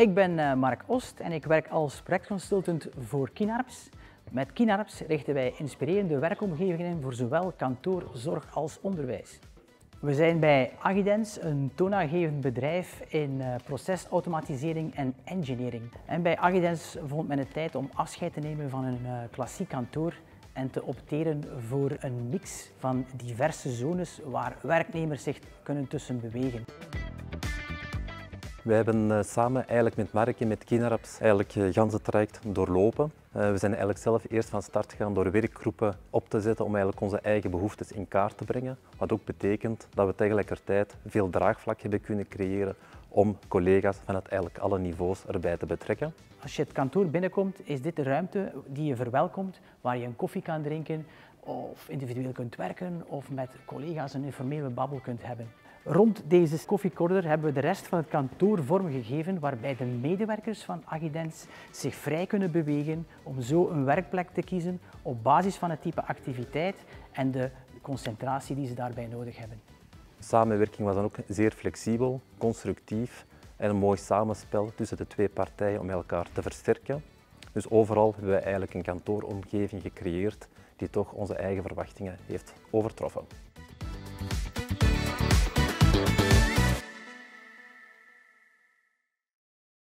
Ik ben eh, Mark Ost en ik werk als projectconsultant voor Kinarps. Met Kinarps richten wij inspirerende werkomgevingen voor zowel kantoor, zorg als onderwijs. We zijn bij Agidens, een toonaangevend bedrijf in eh, procesautomatisering en engineering. En bij Agidens vond men het tijd om afscheid te nemen van een uh, klassiek kantoor en te opteren voor een mix van diverse zones waar werknemers zich kunnen tussen bewegen. Wij hebben uh, samen eigenlijk met Mark en met Kinaraps eigenlijk het ganse traject doorlopen. Uh, we zijn eigenlijk zelf eerst van start gegaan door werkgroepen op te zetten om eigenlijk onze eigen behoeftes in kaart te brengen. Wat ook betekent dat we tegelijkertijd veel draagvlak hebben kunnen creëren om collega's vanuit eigenlijk alle niveaus erbij te betrekken. Als je het kantoor binnenkomt, is dit de ruimte die je verwelkomt, waar je een koffie kan drinken of individueel kunt werken of met collega's een informele babbel kunt hebben. Rond deze koffiecorner hebben we de rest van het kantoor vormgegeven waarbij de medewerkers van Agidens zich vrij kunnen bewegen om zo een werkplek te kiezen op basis van het type activiteit en de concentratie die ze daarbij nodig hebben. De samenwerking was dan ook zeer flexibel, constructief en een mooi samenspel tussen de twee partijen om elkaar te versterken. Dus overal hebben we eigenlijk een kantooromgeving gecreëerd die toch onze eigen verwachtingen heeft overtroffen.